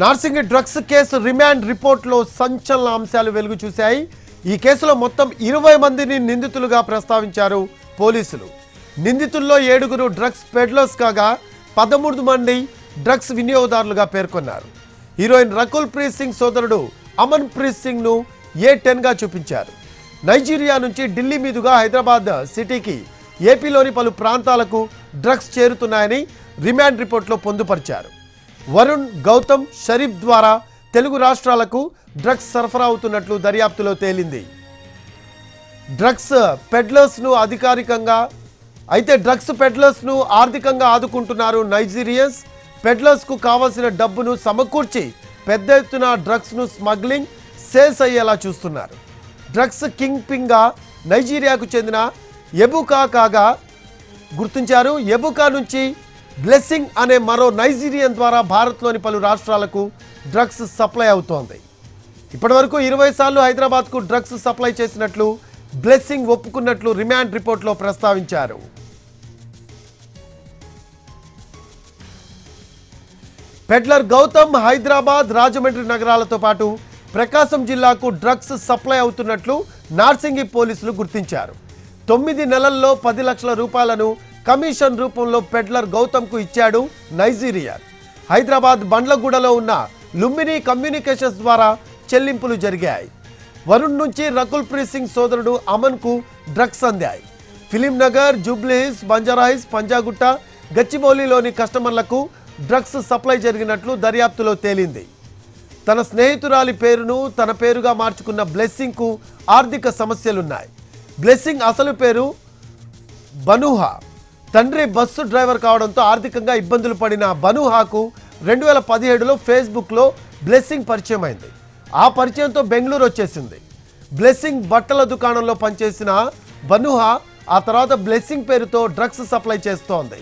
Narsingi drugs case remand రిపోర్ట్లో సంచలన అంశాలు వెలుగు చూశాయి. ఈ కేసులో మొత్తం ఇరవై మందిని నిందితులుగా ప్రస్తావించారు పోలీసులు. నిందితుల్లో ఏడుగురు డ్రగ్స్ పెడ్లర్స్ కాగా పదమూడు మంది డ్రగ్స్ వినియోగదారులుగా పేర్కొన్నారు. హీరోయిన్ రకుల్ ప్రీత్ సింగ్ సోదరుడు అమన్ ప్రీత్ సింగ్ను ఏ టెన్గా చూపించారు. నైజీరియా నుంచి ఢిల్లీ మీదుగా హైదరాబాద్ సిటీకి ఏపీలోని పలు ప్రాంతాలకు డ్రగ్స్ చేరుతున్నాయని రిమాండ్ రిపోర్ట్లో పొందుపరిచారు. వరుణ్ గౌతమ్ షరీఫ్ ద్వారా తెలుగు రాష్ట్రాలకు డ్రగ్స్ సరఫరా అవుతున్నట్లు దర్యాప్తులో తేలింది. డ్రగ్స్ పెడ్లర్స్ను అధికారికంగా అయితే డ్రగ్స్ పెడ్లర్స్ను ఆర్థికంగా ఆదుకుంటున్నారు నైజీరియన్స్. పెడ్లర్స్కు కావలసిన డబ్బును సమకూర్చి పెద్ద ఎత్తున డ్రగ్స్ను స్మగ్లింగ్ సేల్స్ అయ్యేలా చూస్తున్నారు. డ్రగ్స్ కింగ్ పింగ్గా నైజీరియాకు చెందిన ఎబుకా కాగా గుర్తించారు. ఎబుకా నుంచి బ్లెస్సింగ్ అనే మరో నైజీరియన్ ద్వారా భారత్లోని పలు రాష్ట్రాలకు డ్రగ్స్ సప్లై అవుతోంది. ఇప్పటివరకు ఇరవై సార్లు హైదరాబాద్కు డ్రగ్స్ సప్లై చేసినట్లు బ్లెస్సింగ్ ఒప్పుకున్నట్లు రిమాండ్ రిపోర్ట్లో ప్రస్తావించారు. పెడ్లర్ గౌతమ్ హైదరాబాద్ రాజమండ్రి నగరాలతో పాటు ప్రకాశం జిల్లాకు డ్రగ్స్ సప్లై అవుతున్నట్లు నార్సింగి పోలీసులు గుర్తించారు. తొమ్మిది నెలల్లో పది లక్షల రూపాయలను కమిషన్ రూపంలో పెడ్లర్ గౌతమ్కు ఇచ్చాడు నైజీరియా హైదరాబాద్ బండ్లగూడలో ఉన్న లుంబిని కమ్యూనికేషన్స్ ద్వారా చెల్లింపులు జరిగాయి. వరుణ్ నుంచి రకుల్ ప్రీత్ సింగ్ సోదరుడు అమన్కు డ్రగ్స్ అందాయి. ఫిలిం నగర్ జూబ్లీహిల్స్ బంజారాహిల్స్ పంజాగుట్ట గచ్చిబౌలిలోని కస్టమర్లకు డ్రగ్స్ సప్లై జరిగినట్లు దర్యాప్తులో తేలింది. తన స్నేహితురాలి పేరును తన పేరుగా మార్చుకున్న బ్లెస్సింగ్కు ఆర్థిక సమస్యలున్నాయి. బ్లెస్సింగ్ అసలు పేరు బనుహా. తండ్రి బస్సు డ్రైవర్ కావడంతో ఆర్థికంగా ఇబ్బందులు పడిన బనుహాకు రెండు వేల పదిహేడులో ఫేస్బుక్లో బ్లెస్సింగ్ పరిచయం అయింది ఆ పరిచయంతో బెంగళూరు వచ్చేసింది. బ్లెస్సింగ్ బట్టల దుకాణంలో పనిచేసిన బనుహా ఆ తర్వాత బ్లెస్సింగ్ పేరుతో డ్రగ్స్ సప్లై చేస్తోంది.